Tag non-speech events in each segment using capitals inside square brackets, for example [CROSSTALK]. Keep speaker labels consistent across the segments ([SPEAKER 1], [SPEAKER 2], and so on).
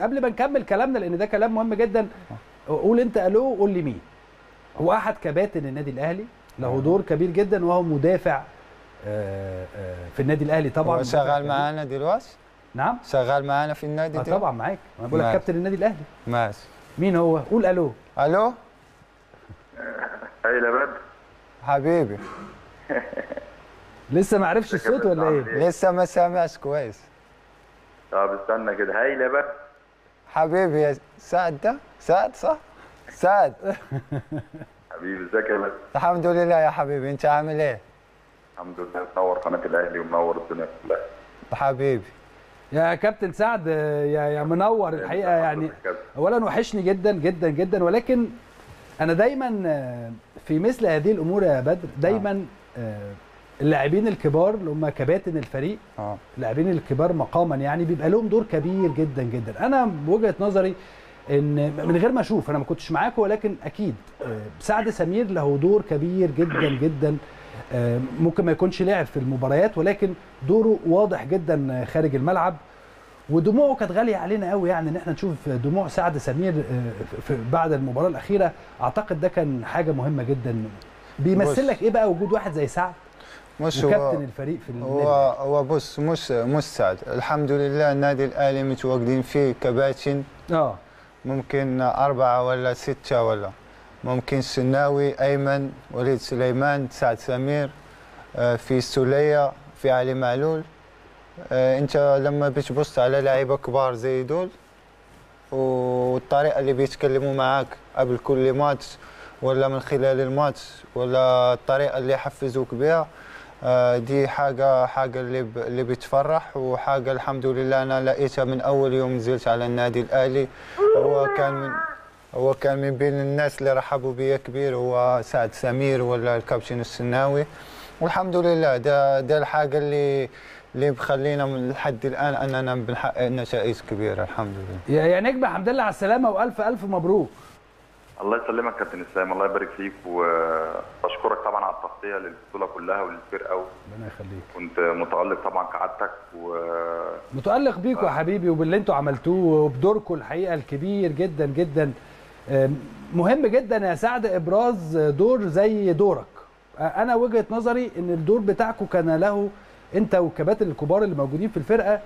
[SPEAKER 1] قبل ما نكمل كلامنا لأن ده كلام مهم جدا قول أنت ألو قول لي مين؟ هو أحد كباتن النادي الأهلي؟ له دور كبير جدا وهو مدافع آه، آه، في النادي الأهلي طبعا.
[SPEAKER 2] هو شغال. معانا دلوقتي؟
[SPEAKER 1] نعم.
[SPEAKER 2] شغال معانا في النادي
[SPEAKER 1] آه؟ طبعا معاك. أنا بقول لك. كابتن النادي الأهلي.
[SPEAKER 2] ماشي.
[SPEAKER 1] مين هو؟ قول ألو.
[SPEAKER 2] ألو؟
[SPEAKER 3] هاي يا بدر
[SPEAKER 2] حبيبي.
[SPEAKER 1] لسه ما عرفش الصوت ولا إيه؟
[SPEAKER 2] لسه ما سامعش كويس.
[SPEAKER 3] طب استنى كده. هاي يا بدر
[SPEAKER 2] حبيبي يا سعد ده؟ سعد صح؟ سعد.
[SPEAKER 3] حبيبي ازيك يا بدر
[SPEAKER 2] الحمد لله يا حبيبي انت عامل إيه؟
[SPEAKER 3] الحمد لله منور قناة الأهلي ومنور الدنيا كلها.
[SPEAKER 2] حبيبي.
[SPEAKER 1] يا كابتن سعد يا يا منور الحقيقة يعني اولا وحشني جدا جدا جدا ولكن أنا دايما آه، في مثل هذه الأمور يا بدر دايما آه، اللاعبين الكبار اللي هم كباتن الفريق
[SPEAKER 2] آه.
[SPEAKER 1] اللاعبين الكبار مقاما يعني بيبقى لهم دور كبير جدا جدا. أنا بوجهة نظري إن من غير ما أشوف أنا ما كنتش معاكم ولكن أكيد آه، سعد سمير له دور كبير جدا جدا آه، ممكن ما يكونش لعب في المباريات ولكن دوره واضح جدا خارج الملعب. ودموعه كانت غالية علينا قوي يعني إن إحنا نشوف دموع سعد سمير آه، في- بعد المباراة الأخيرة. أعتقد ده كان حاجة مهمة جدا. بيمثل. لك إيه بقى وجود واحد زي سعد؟
[SPEAKER 2] مش هو
[SPEAKER 1] وكابتن الفريق في النادي.
[SPEAKER 2] هو هو بص مش مش سعد الحمد لله النادي الأهلي متواجدين فيه كباتن.
[SPEAKER 1] آه.
[SPEAKER 2] ممكن أربعة ولا ستة ولا. ممكن سناوي أيمن وليد سليمان سعد سمير آه، في سولية في علي معلول. آه، أنت لما بتبص على لعيبة كبار زي دول والطريقة اللي بيتكلموا معاك قبل كل ماتش ولا من خلال الماتش ولا الطريقة اللي يحفزوك بها دي حاجة حاجة اللي اللي بتفرح وحاجة الحمد لله أنا لقيتها من أول يوم نزلت على النادي الأهلي. هو كان من هو كان من بين الناس اللي رحبوا بي كبير هو سعد سمير ولا الكابتن السناوي. والحمد لله ده ده الحاجة اللي اللي مخلينا من لحد الآن أننا بنحقق نتائج كبيرة الحمد لله.
[SPEAKER 1] يا نجم الحمد لله على السلامة والف ألف مبروك.
[SPEAKER 3] الله يسلمك كابتن إسلام الله يبارك فيك وبشكرك طبعا على التغطية للبطولة كلها وللفرقه
[SPEAKER 1] ربنا يخليك.
[SPEAKER 3] وكنت متألق طبعا كعادتك و
[SPEAKER 1] متألق بيكوا يا حبيبي وباللي أنتوا عملتوه وبدوركم الحقيقة الكبير جدا جدا. مهم جدا يا سعد إبراز دور زي دورك. أنا وجهة نظري إن الدور بتاعكم كان له أنت والكباتن الكبار اللي موجودين في الفرقة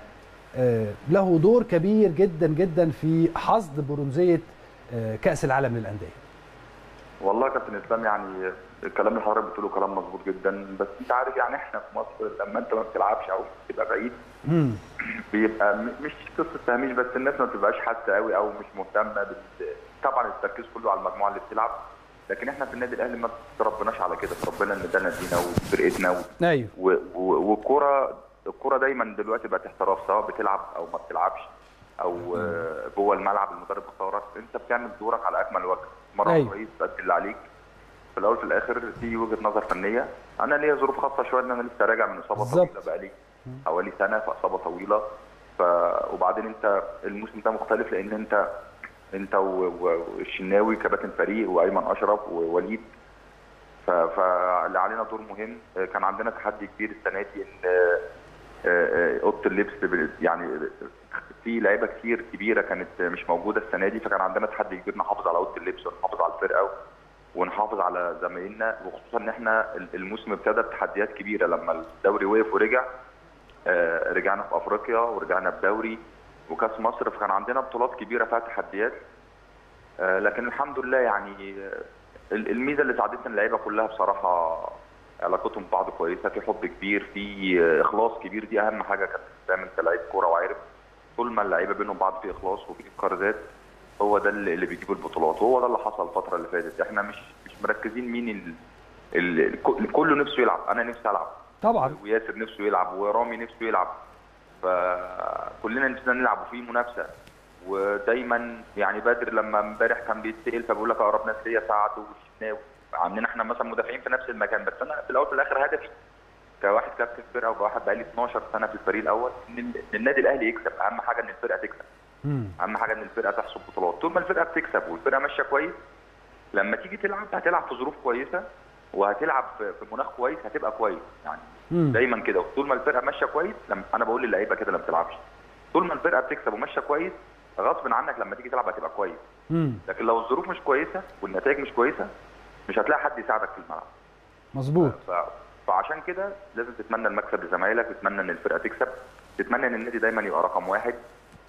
[SPEAKER 1] آه، له دور كبير جدا جدا في حصد برونزية كأس العالم للأندية.
[SPEAKER 3] والله يا كابتن إسلام يعني الكلام اللي حضرتك بتقوله كلام مظبوط جدا بس أنت عارف يعني إحنا في مصر لما أنت ما بتلعبش أو بتبقى بعيد. بيبقى مش قصة تهميش بس الناس ما بتبقاش حاسة قوي أو مش مهتمة بال... طبعا التركيز كله على المجموعة اللي بتلعب لكن إحنا في النادي الأهلي ما تربناش على كده تربينا إن ده نادينا وفرقتنا و... أيوه. والكوره الكورة دايما دلوقتي بقت احتراف سواء بتلعب أو ما بتلعبش. أو جوه الملعب المدرب اختارك أنت بتعمل دورك على أكمل وجه. مرة
[SPEAKER 1] أيوة.
[SPEAKER 3] كويس تأدي اللي عليك. في الأول في الآخر في وجهة نظر فنية. أنا ليا ظروف خاصة شوية إن أنا لسه راجع من
[SPEAKER 1] إصابة.
[SPEAKER 3] طويلة بقالي حوالي سنة في اصابه طويلة. ف وبعدين أنت الموسم ده مختلف لأن أنت أنت والشناوي كباتن فريق وأيمن أشرف ووليد. فاللي علينا دور مهم. كان عندنا تحدي كبير السنة دي إن أوضة اللبس يعني في لعيبة كتير كبيرة كانت مش موجودة السنة دي فكان عندنا تحدي كبير نحافظ على أوضة اللبس ونحافظ على الفرقة ونحافظ على زمايلنا وخصوصا إن إحنا الموسم ابتدى بتحديات كبيرة لما الدوري وقف ورجع آه، رجعنا في أفريقيا ورجعنا بدوري وكأس مصر فكان عندنا بطولات كبيرة فيها تحديات آه، لكن الحمد لله يعني آه، الميزة اللي ساعدتنا اللعيبة كلها بصراحة علاقتهم ببعض كويسة في حب كبير في إخلاص كبير دي أهم حاجة كابتن اسلام انت لعيب كورة وعارف. طول ما اللعيبة بينهم بعض في إخلاص وفي إفكار ذات هو ده اللي بيجيب البطولات. وهو ده اللي حصل الفترة اللي فاتت. إحنا مش مش مركزين مين ال... كله نفسه يلعب. أنا نفسي ألعب.
[SPEAKER 1] طبعا.
[SPEAKER 3] وياسر نفسه يلعب. ورامي نفسه يلعب. فكلنا نفسنا نلعب وفي منافسة. ودايما يعني بدر لما امبارح كان بيتسأل فبيقول لك أقرب ناس ليا سعد والشناوي عندنا إحنا مثلا مدافعين في نفس المكان بس أنا في الأول وفي الآخر هدفي كواحد كابتن فرقة وكواحد بقالي 12 سنة في الفريق الأول إن النادي الأهلي يكسب. أهم حاجة إن الفرقة تكسب.
[SPEAKER 1] مم.
[SPEAKER 3] أهم حاجة إن الفرقة تحصد بطولات. طول ما الفرقة بتكسب والفرقة ماشية كويس لما تيجي تلعب هتلعب في ظروف كويسة وهتلعب في مناخ كويس هتبقى كويس يعني.
[SPEAKER 1] مم.
[SPEAKER 3] دايما كده. طول ما الفرقة ماشية كويس لما أنا بقول للعيبة كده لما بتلعبش. طول ما الفرقة بتكسب وماشية كويس غصب عنك لما تيجي تلعب هتبقى كويس.
[SPEAKER 1] امم
[SPEAKER 3] لكن لو الظروف مش كويسة والنتائج مش كويسة مش هتلاقي حد يساعدك في الملعب.
[SPEAKER 1] مظبوط.
[SPEAKER 3] ف... فعشان كده لازم تتمنى المكسب لزمايلك تتمنى إن الفرقة تكسب تتمنى إن النادي دايما يبقى رقم واحد.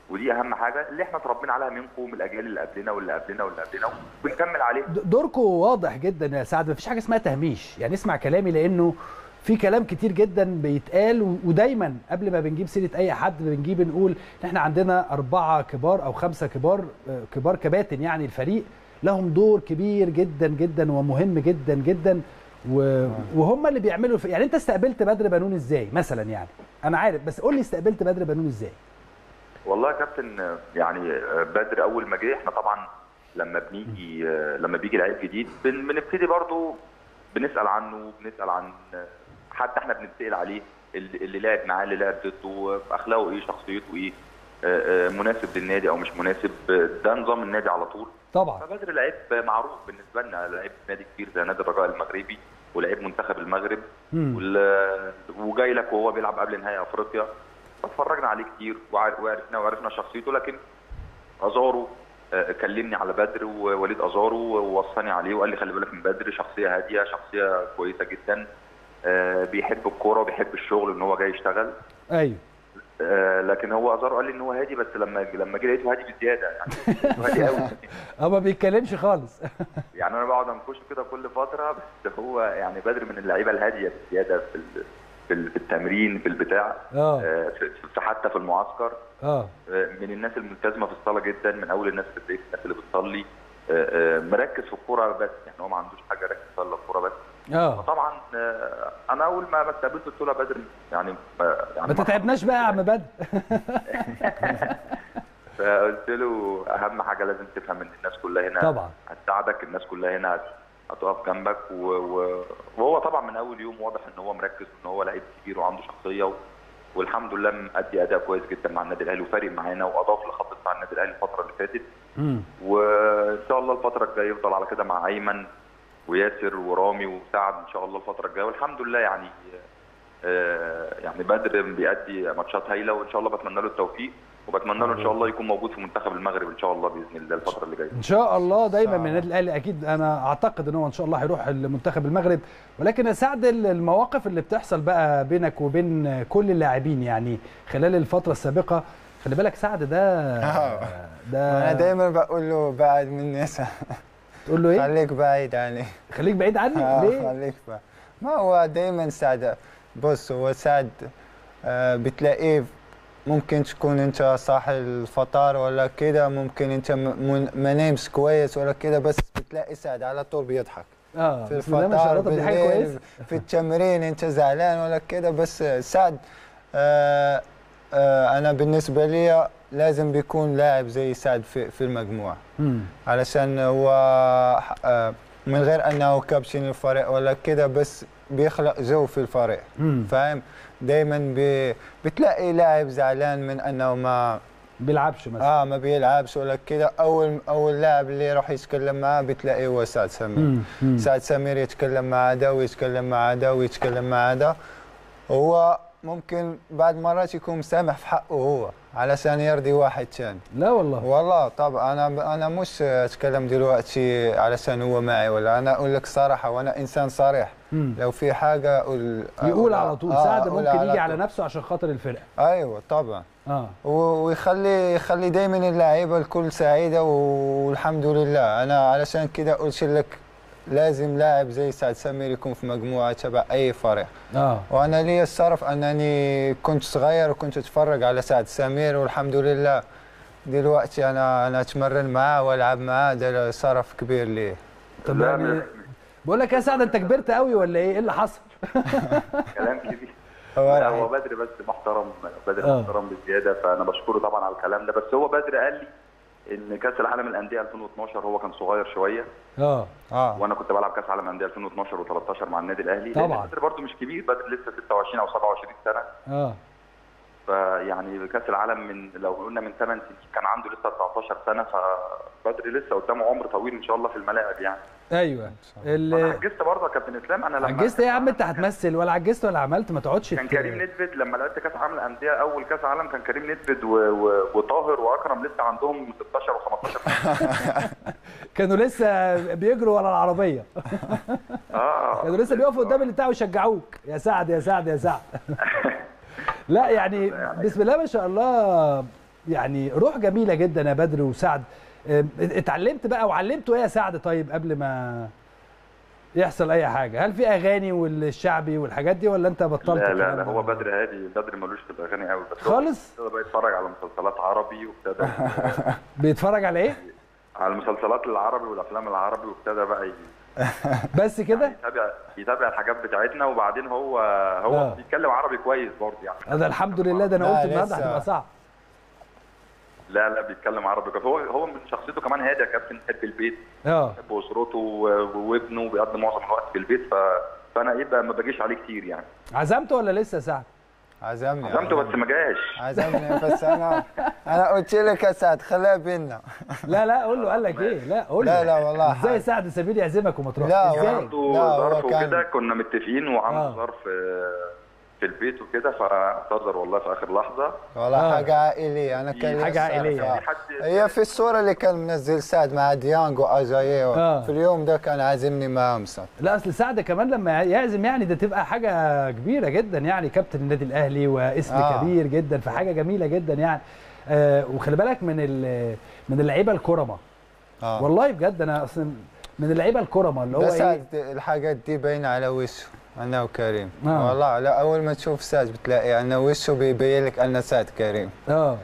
[SPEAKER 3] ودي أهم حاجة اللي إحنا اتربينا عليها منكم من الأجيال اللي قبلنا واللي قبلنا واللي قبلنا وبنكمل عليها.
[SPEAKER 1] دوركم واضح جدا يا سعد مفيش حاجة اسمها تهميش. يعني اسمع كلامي لأنه في كلام كتير جدا بيتقال ودايما قبل ما بنجيب سيرة أي حد بنجيب نقول إن إحنا عندنا أربعة كبار أو خمسة كبار آه، كبار كباتن يعني الفريق. لهم دور كبير جدا جدا ومهم جدا جدا. و- وهم اللي بيعملوا الف... يعني انت استقبلت بدر بنون إزاي مثلا يعني؟ أنا عارف بس قول لي استقبلت بدر بنون إزاي؟
[SPEAKER 3] والله يا كابتن يعني بدر أول ما جه إحنا طبعا لما بنيجي لما بيجي لعيب جديد بن- بنبتدي برضو بنسأل عنه بنسأل عن حتى إحنا بنتسال عليه اللي لعب معاه اللي لعب ضده اخلاقه إيه شخصيته إيه. آه، آه، مناسب للنادي أو مش مناسب ده نظام النادي على طول.
[SPEAKER 1] طبعا.
[SPEAKER 3] فبدر لعيب معروف بالنسبة لنا لعيب نادي كبير زي نادي الرجاء المغربي ولعيب منتخب المغرب. وجاي لك وهو بيلعب قبل نهائي افريقيا. فاتفرجنا عليه كتير وعرفنا وعرفنا شخصيته لكن أزارو آه، كلمني على بدر ووليد أزارو ووصاني عليه وقال لي خلي بالك من بدر شخصية هادية شخصية كويسة جدا. آه، بيحب الكورة وبيحب الشغل إن هو جاي يشتغل.
[SPEAKER 1] أيوه.
[SPEAKER 3] آه، لكن هو ازارو قال لي إن هو هادي بس لما لما جه لقيته هادي بزيادة. يعني [LAUGHS] هادي قوي
[SPEAKER 1] آه ما بيتكلمش خالص. [LAUGHS]
[SPEAKER 3] يعني أنا بقعد انكشه كده كل فترة بس هو يعني بدر من اللعيبة الهادية بزيادة في ال- في ال- في التمرين في البتاع.
[SPEAKER 1] آه.
[SPEAKER 3] آه، في- في- حتى في المعسكر.
[SPEAKER 1] آه.
[SPEAKER 3] آه، من الناس الملتزمة في الصلاه جدا من أول الناس في البيت الناس اللي بتصلي. آه، آه، مركز في الكورة بس. يعني هو ما عندوش حاجة فيها الا الكورة بس.
[SPEAKER 1] آه.
[SPEAKER 3] فطبعا آه، أنا أول ما استقبلته قلت له بدر يعني آه، يعني
[SPEAKER 1] ما تتعبناش بقى يا عم بدر. [LAUGHS]
[SPEAKER 3] فقلت له أهم حاجة لازم تفهم إن الناس كلها هنا
[SPEAKER 1] طبعا.
[SPEAKER 3] هتساعدك الناس كلها هنا هت- هتقف جنبك و... و... وهو طبعا من أول يوم واضح إن هو مركز وإن هو لعيب كبير وعنده شخصية و... والحمد لله مأدي أداء كويس جدا مع النادي الأهلي وفارق معانا وأضاف لخط دفاع النادي الأهلي الفترة اللي فاتت. وإن شاء الله الفترة الجاية يفضل على كده مع أيمن. وياسر ورامي وسعد إن شاء الله الفترة الجاية. والحمد لله يعني آه، يعني بدر بيأدي ماتشات هايلة وإن شاء الله بتمنى له التوفيق وبتمنى له إن شاء الله يكون موجود في منتخب المغرب إن شاء الله بإذن الله الفترة اللي جاية.
[SPEAKER 1] إن شاء الله دايما من. النادي الأهلي أكيد أنا أعتقد إن هو إن شاء الله هيروح المنتخب المغرب. ولكن يا سعد المواقف اللي بتحصل بقى بينك وبين كل اللاعبين يعني خلال الفترة السابقة خلي بالك سعد ده ده
[SPEAKER 2] أنا دايما بقول له بعد مني اسا
[SPEAKER 1] تقول له إيه؟
[SPEAKER 2] خليك بعيد عني
[SPEAKER 1] خليك بعيد عني؟
[SPEAKER 2] آه،
[SPEAKER 1] ليه؟
[SPEAKER 2] خليك بعيد ما هو دايما سعد بص هو سعد آه، بتلاقيه ممكن تكون أنت صاحي الفطار ولا كده ممكن أنت ما نامش كويس ولا كده بس بتلاقي سعد على طول بيضحك.
[SPEAKER 1] آه
[SPEAKER 2] في الفطار بالليل في التمرين أنت زعلان ولا كده بس سعد آه أنا بالنسبة لي لازم بيكون لاعب زي سعد في, في
[SPEAKER 1] المجموعة.
[SPEAKER 2] علشان هو آه من غير أنه كابتن الفريق ولا كده بس بيخلق جو في الفريق. فاهم؟ دايما بي بتلاقي لاعب زعلان من أنه ما
[SPEAKER 1] بيلعبش مثلا.
[SPEAKER 2] آه ما بيلعبش ولا كده. أول أول لاعب اللي يروح يتكلم معاه بتلاقيه هو سعد سمير. سعد سمير يتكلم مع ده ويتكلم مع ده ويتكلم مع ده هو ممكن بعد مرات يكون مسامح في حقه هو علشان يرضي واحد ثاني
[SPEAKER 1] لا والله.
[SPEAKER 2] والله طبعا أنا أنا مش أتكلم دلوقتي علشان هو معي ولا أنا أقول لك صراحة وأنا إنسان صريح.
[SPEAKER 1] مم.
[SPEAKER 2] لو في حاجة أقول
[SPEAKER 1] يقول على طول.
[SPEAKER 2] آه،
[SPEAKER 1] سعد ممكن يجي على. نفسه عشان خاطر الفرقة.
[SPEAKER 2] أيوه طبعا. آه. ويخلي يخلي دايما اللعيبة الكل سعيدة والحمد لله. أنا علشان كده قلت لك لازم لاعب زي سعد سمير يكون في مجموعة تبع أي فريق.
[SPEAKER 1] آه.
[SPEAKER 2] وأنا لي الشرف أنني كنت صغير وكنت أتفرج على سعد سمير والحمد لله. دلوقتي أنا أنا أتمرن معاه وألعب معاه ده شرف كبير لي.
[SPEAKER 1] طب يعني بقول لك يا سعد أنت كبرت قوي ولا إيه؟ إيه اللي حصل؟ [LAUGHS]
[SPEAKER 3] كلام كبير.
[SPEAKER 2] هو
[SPEAKER 3] لا هو بدر بس محترم بدر
[SPEAKER 1] آه.
[SPEAKER 3] محترم بزيادة فأنا بشكره طبعا على الكلام ده. بس هو بدر قال لي إن كأس العالم الانديه 2012 هو كان صغير شوية.
[SPEAKER 1] آه.
[SPEAKER 2] آه.
[SPEAKER 3] وأنا كنت بلعب كأس عالم انديه 2012 و13 مع النادي الأهلي.
[SPEAKER 1] طبعا.
[SPEAKER 3] بدر برضه مش كبير بدر لسه 26 أو 27 سنة.
[SPEAKER 1] آه.
[SPEAKER 3] فيعني كأس العالم من لو قلنا من 8 سنين كان عنده لسه 19 سنة فبدري لسه قدامه عمر طويل إن شاء الله في الملاعب يعني.
[SPEAKER 1] أيوه.
[SPEAKER 3] أنا
[SPEAKER 1] ال-
[SPEAKER 3] عجزت برضه يا كابتن إسلام أنا لما
[SPEAKER 1] عجزت إيه يا عم؟ أنت هتمثل ولا عجزت ولا عملت؟ ما تقعدش
[SPEAKER 3] كان كريم نتفت لما لعبت كأس عالم الأندية أول كأس عالم كان كريم نتفت و... و... وطاهر وأكرم لسه عندهم 16 و15 سنة. [LAUGHS]
[SPEAKER 1] كانوا لسه بيجروا ورا العربية.
[SPEAKER 3] آه. [LAUGHS]
[SPEAKER 1] كانوا لسه بيقفوا قدام البتاع ويشجعوك يا سعد يا سعد يا سعد. [LAUGHS] لا يعني بسم الله ما شاء الله يعني روح جميلة جدا يا بدر وسعد. اتعلمت بقى وعلمتوا إيه يا سعد طيب قبل ما يحصل اي حاجة هل في اغاني والشعبي والحاجات دي ولا انت بطلت
[SPEAKER 3] لا لا لا
[SPEAKER 1] ده؟
[SPEAKER 3] هو بدر هادي بدر ملوش في الاغاني قوي بس هو
[SPEAKER 1] خالص
[SPEAKER 3] ابتدى بقى يتفرج على مسلسلات عربي وابتدى [LAUGHS]
[SPEAKER 1] بيتفرج على إيه
[SPEAKER 3] على المسلسلات العربي والافلام العربي وابتدى بقى ي- [LAUGHS]
[SPEAKER 1] بس كده
[SPEAKER 3] يتابع يتابع الحاجات بتاعتنا وبعدين هو هو
[SPEAKER 1] آه.
[SPEAKER 3] بيتكلم عربي كويس برضه يعني
[SPEAKER 1] أنا الحمد لله ده
[SPEAKER 2] أنا
[SPEAKER 1] قلت النهارده. هتبقى صعب
[SPEAKER 3] لا لا بيتكلم عربي كويس هو هو من شخصيته كمان هادي يا كابتن يحب البيت
[SPEAKER 1] آه.
[SPEAKER 3] يحب أسرته وابنه بيقضي معظم الوقت في البيت. ف... فأنا إيه ما باجيش عليه كتير يعني.
[SPEAKER 1] عزمته ولا لسه يا سعد؟
[SPEAKER 2] عزمني
[SPEAKER 3] عزمته بس ما جاش.
[SPEAKER 2] عزمني [LAUGHS] بس أنا أنا قلت لك يا سعد خليها بينا. [LAUGHS]
[SPEAKER 1] لا لا قول له قال لك إيه؟ لا قول
[SPEAKER 2] لا
[SPEAKER 1] له.
[SPEAKER 2] لا والله إزاي.
[SPEAKER 1] سعد سبيل يعزمك وما تروحش؟
[SPEAKER 2] لا،
[SPEAKER 1] إزاي؟
[SPEAKER 3] عنده
[SPEAKER 2] لا، هو
[SPEAKER 3] ظرف
[SPEAKER 2] كان-
[SPEAKER 3] وكده كنا متفقين وعنده
[SPEAKER 1] آه.
[SPEAKER 3] ظرف آه، في البيت وكده فاعتذر والله في آخر لحظة
[SPEAKER 2] والله
[SPEAKER 1] آه.
[SPEAKER 2] حاجة عائلية أنا كان.
[SPEAKER 1] عائلية.
[SPEAKER 3] في حد
[SPEAKER 2] هي في الصورة اللي كان منزل سعد مع ديانج وأجاييه
[SPEAKER 1] آه.
[SPEAKER 2] في اليوم ده كان عازمني معاهم سعد
[SPEAKER 1] لا أصل سعد كمان لما يعزم يعني ده تبقى حاجة كبيرة جدا يعني كابتن النادي الأهلي واسم
[SPEAKER 2] آه.
[SPEAKER 1] كبير جدا فحاجة جميلة جدا يعني آه وخلي بالك من ال- من اللعيبة الكرمة
[SPEAKER 2] آه.
[SPEAKER 1] والله بجد أنا أصلا من اللعيبة الكرمة اللي هو
[SPEAKER 2] ده
[SPEAKER 1] إيه
[SPEAKER 2] سعد الحاجات دي باينة على وشه أنا وكريم.
[SPEAKER 1] آه.
[SPEAKER 2] والله لا أول ما تشوف سعد بتلاقي أن وشه بيبين لك أن سعد كريم.
[SPEAKER 1] آه.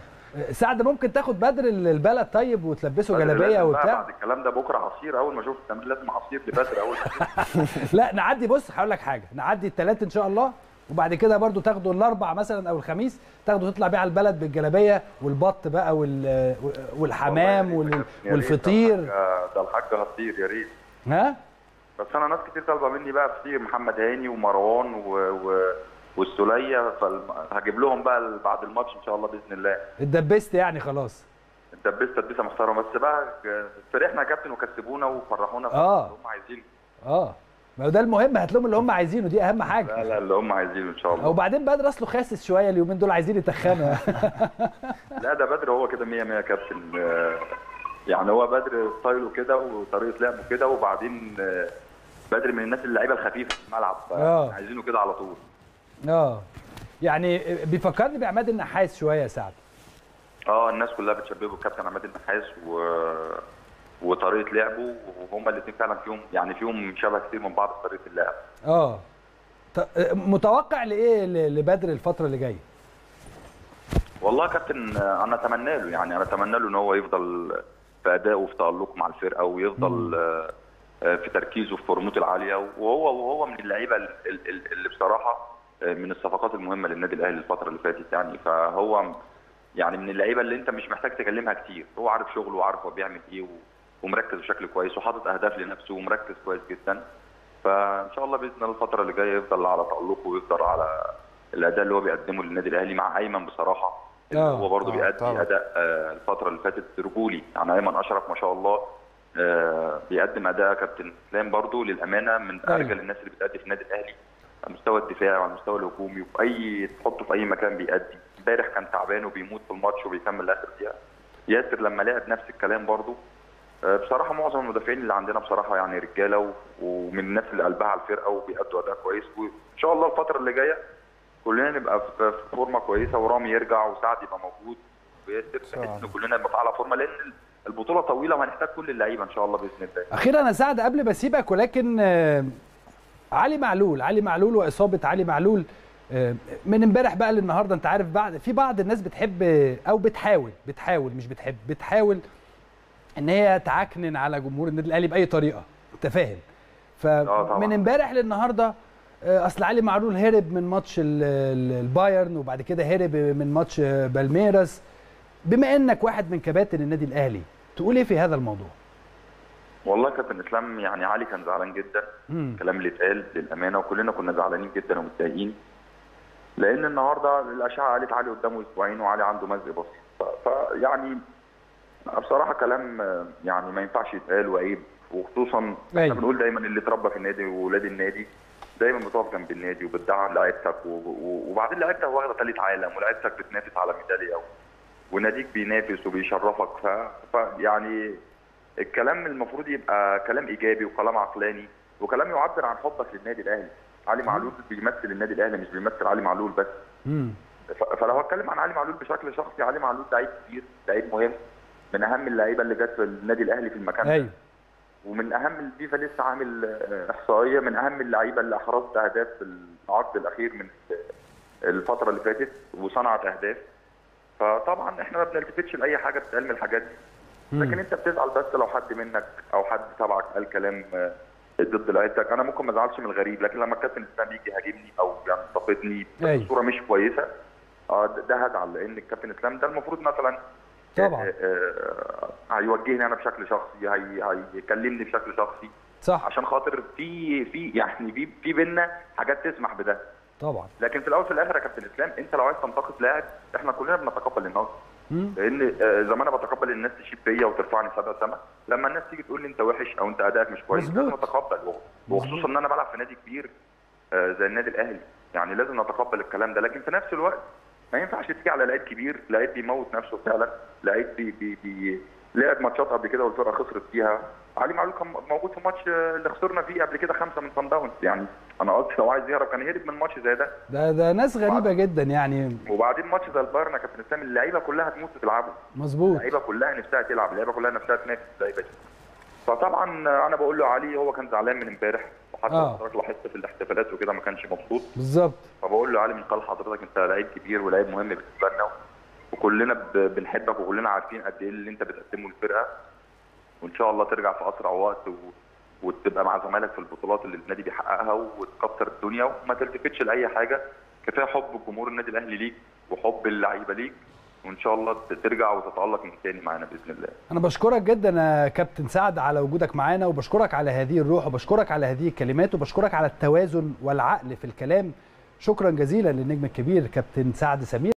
[SPEAKER 1] سعد ممكن تاخد بدر البلد طيب وتلبسه
[SPEAKER 3] جلابية
[SPEAKER 1] وبتاع؟
[SPEAKER 3] بعد الكلام ده بكرة عصير أول ما أشوف التمرين لازم عصير لبدر أول ما أشوف. [LAUGHS]
[SPEAKER 1] لا نعدي بص هقول لك حاجة. نعدي الثلاث إن شاء الله وبعد كده برضو تاخدوا الأربع مثلا أو الخميس تاخدوا تطلع بيه على البلد بالجلابية والبط بقى وال والحمام وال والفطير.
[SPEAKER 3] ده الحاج- ده الحاج هطير يا ريت.
[SPEAKER 1] ها؟
[SPEAKER 3] بس أنا ناس كتير طالبة مني بقى فطير محمد هاني ومروان و... و... والسوليه فهجيب لهم بقى بعد الماتش إن شاء الله بإذن الله.
[SPEAKER 1] اتدبست يعني خلاص.
[SPEAKER 3] اتدبست تدبيسة محترمة بس بقى فرحنا يا كابتن وكسبونا وفرحونا
[SPEAKER 1] آه.
[SPEAKER 3] اللي هم عايزينه.
[SPEAKER 1] آه. ما هو ده المهم هات لهم اللي هم عايزينه دي أهم حاجة.
[SPEAKER 3] لا لا اللي هم عايزينه إن شاء الله.
[SPEAKER 1] وبعدين بدر أصله خاسس شوية اليومين دول عايزين يتخنوا. [LAUGHS] [LAUGHS]
[SPEAKER 3] لا ده بدر هو كده 100 100 يا كابتن. آه، يعني هو بدر ستايله كده وطريقة لعبه كده وبعدين آه، بدر من الناس اللعيبة الخفيفة في الملعب
[SPEAKER 1] آه.
[SPEAKER 3] عايزينه كده على طول.
[SPEAKER 1] آه. يعني بيفكرني بعماد النحاس شوية يا سعد.
[SPEAKER 3] آه الناس كلها بتشبهه بالكابتن عماد النحاس و... وطريقة لعبه وهما الاثنين فعلا فيهم يعني فيهم شبه كتير من بعض في طريقة اللعب.
[SPEAKER 1] آه. متوقع لإيه لبدر الفترة اللي جاية؟
[SPEAKER 3] والله كابتن آه، أنا أتمنى له يعني أنا أتمنى له إن هو يفضل في أدائه وفي تألقه مع الفرقة ويفضل آه، في تركيزه في فورمته العالية. وهو وهو من اللعيبة ال- ال- ال- اللي بصراحة آه، من الصفقات المهمة للنادي الأهلي الفترة اللي فاتت يعني. فهو يعني من اللعيبة اللي انت مش محتاج تكلمها كتير. هو عارف شغله وعارف هو بيعمل إيه ومركز بشكل كويس وحاطط أهداف لنفسه ومركز كويس جدا. فإن شاء الله بإذن الله الفترة اللي جاية يفضل على تالقه ويفضل على الأداء اللي هو بيقدمه للنادي الأهلي مع أيمن بصراحة.
[SPEAKER 1] آه،
[SPEAKER 3] هو برضه
[SPEAKER 2] آه،
[SPEAKER 3] بيأدي. أداء آه، الفترة اللي فاتت رجولي. يعني أيمن أشرف ما شاء الله آه، بيقدم أداء كابتن إسلام برضه للأمانة من
[SPEAKER 1] أيوة.
[SPEAKER 3] أرجل الناس اللي بتأدي في النادي الأهلي على المستوى الدفاعي وعلى المستوى الهجومي وفي اي تحطه في أي مكان بيأدي. امبارح كان تعبان وبيموت في الماتش وبيكمل لآخر دقيقة. ياسر لما لعب نفس الكلام برضه آه، بصراحة معظم المدافعين اللي عندنا بصراحة يعني رجالة ومن الناس اللي قلبها على الفرقة وبيأدوا أداء كويس. وإن شاء الله الفترة اللي جاية كلنا نبقى في فورمة كويسة ورامي يرجع وسعد يبقى موجود. وياسر بحيث إن كلنا نبقى في اعلى فورمة لأن البطولة طويلة وهنحتاج كل اللعيبة إن شاء الله بإذن الله
[SPEAKER 1] أخيرا يا سعد قبل ما أسيبك ولكن آه، علي معلول علي معلول وإصابة علي معلول آه، من امبارح بقى للنهاردة أنت عارف بعد في بعض الناس بتحب أو بتحاول بتحاول مش بتحب بتحاول إن هي تعكنن على جمهور النادي الأهلي بأي طريقة أنت فاهم. فمن امبارح للنهاردة آه، أصل علي معلول هرب من ماتش ال- ال- البايرن وبعد كده هرب من ماتش آه، بالميراس بما انك واحد من كباتن النادي الاهلي تقول إيه في هذا الموضوع؟
[SPEAKER 3] والله كابتن اسلام يعني علي كان زعلان جدا. الكلام اللي اتقال للأمانة وكلنا كنا زعلانين جدا ومتضايقين. لأن النهارده الأشعة قالت علي قدامه أسبوعين وعلي عنده مزق بسيط. فيعني بصراحة كلام يعني ما ينفعش يتقال وعيب. وخصوصا إحنا
[SPEAKER 1] أيوة.
[SPEAKER 3] بنقول دايما اللي اتربى في النادي واولاد النادي دايما بتقف جنب النادي وبتدعم لعيبتك وبعدين لعيبتك واخدة ثالث عالم ولعيبتك بتنافس على ميدالية وناديك بينافس وبيشرفك. ف... ف يعني الكلام المفروض يبقى كلام إيجابي وكلام عقلاني وكلام يعبر عن حبك للنادي الأهلي. علي معلول بيمثل النادي الأهلي مش بيمثل علي معلول بس. ف- فلو هتكلم عن علي معلول بشكل شخصي علي معلول لعيب كبير لعيب مهم من أهم اللعيبة اللي جت في النادي الأهلي في المكان ده.
[SPEAKER 1] أيوه.
[SPEAKER 3] ومن أهم الفيفا لسه عامل إحصائية من أهم اللعيبة اللي أحرزت أهداف في العقد الأخير من الفترة اللي فاتت وصنعت أهداف. فطبعا إحنا ما بنلتفتش لأي حاجة بتتقال من الحاجات دي. لكن أنت بتزعل بس لو حد منك أو حد تبعك قال كلام آه، ضد لعيبتك. أنا ممكن ما أزعلش من الغريب لكن لما الكابتن اسلام يجي يهاجمني أو ينتقدني
[SPEAKER 1] أيوة.
[SPEAKER 3] بصورة مش كويسة آه ده- هزعل لأن الكابتن اسلام ده المفروض مثلا
[SPEAKER 1] طبعا.
[SPEAKER 3] آه، آه، هيوجهني أنا بشكل شخصي هي هيكلمني بشكل شخصي.
[SPEAKER 1] صح.
[SPEAKER 3] عشان خاطر في في يعني في في بينا حاجات تسمح بده.
[SPEAKER 1] طبعا.
[SPEAKER 3] لكن في الأول في الآخر يا كابتن إسلام أنت لو عايز تنتقد لاعب إحنا كلنا بنتقبل النقد. لأن آه، زي ما أنا بتقبل الناس تشيد فيا وترفعني سبع سما. لما الناس تيجي تقول لي أنت وحش أو أنت أدائك مش كويس. لازم اتقبل وخصوصا إن أنا بلعب في نادي كبير آه، زي النادي الأهلي. يعني لازم نتقبل الكلام ده. لكن في نفس الوقت ما ينفعش تيجي على لعيب كبير لعيب بيموت نفسه فعلا لعيب بي بي بي لعب ماتشات قبل كده والفرقة خسرت فيها. علي معلول كان موجود في ماتش آه، اللي خسرنا فيه قبل كده خمسة من صن داونز. يعني أنا قصدي لو عايز يهرب كان يهرب من ماتش زي ده.
[SPEAKER 1] ده ده ناس غريبة جدا يعني.
[SPEAKER 3] وبعدين ماتش زي البايرن يا كابتن اسلام اللعيبة كلها تموت تلعبه
[SPEAKER 1] مظبوط.
[SPEAKER 3] اللعيبة كلها نفسها تلعب اللعيبة كلها نفسها تنافس اللعيبه دي فطبعا أنا بقول له علي هو كان زعلان من امبارح. وحتى
[SPEAKER 1] آه.
[SPEAKER 3] حضرتك لاحظت في الاحتفالات وكده ما كانش مبسوط.
[SPEAKER 1] بالظبط.
[SPEAKER 3] فبقول له علي من قال حضرتك أنت لعيب كبير ولعيب مهم بالنسبة لنا. وكلنا بنحبك وكلنا عارفين قد إيه اللي أنت بتقدمه للفرقه وإن شاء الله ترجع في أسرع وقت و... وتبقى مع زمايلك في البطولات اللي النادي بيحققها وتكسر الدنيا وما تلتفتش لأي حاجة. كفاية حب الجمهور النادي الأهلي ليك وحب اللعيبة ليك. وإن شاء الله ترجع وتتألق من تاني معانا بإذن الله.
[SPEAKER 1] أنا بشكرك جدا يا كابتن سعد على وجودك معانا وبشكرك على هذه الروح وبشكرك على هذه الكلمات وبشكرك على التوازن والعقل في الكلام. شكرا جزيلا للنجم الكبير كابتن سعد سمير.